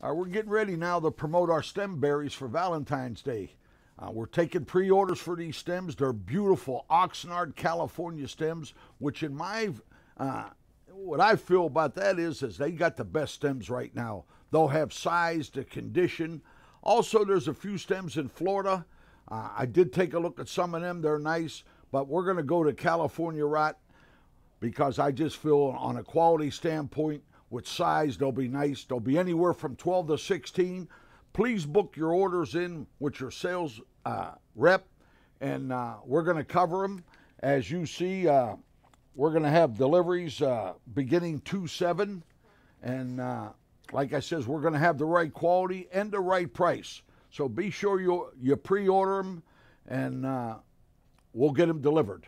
Uh, we're getting ready now to promote our stem berries for Valentine's Day. Uh, we're taking pre-orders for these stems. They're beautiful Oxnard, California stems, which in my uh, what I feel about that is is they got the best stems right now. They'll have size, the condition. Also, there's a few stems in Florida. Uh, I did take a look at some of them. They're nice, but we're going to go to California rot because I just feel on a quality standpoint with size they'll be nice. They'll be anywhere from 12 to 16. Please book your orders in with your sales uh, rep, and uh, we're going to cover them. As you see, uh, we're going to have deliveries uh, beginning 2 7. And uh, like I says, we're going to have the right quality and the right price. So be sure you, you pre order them, and uh, we'll get them delivered.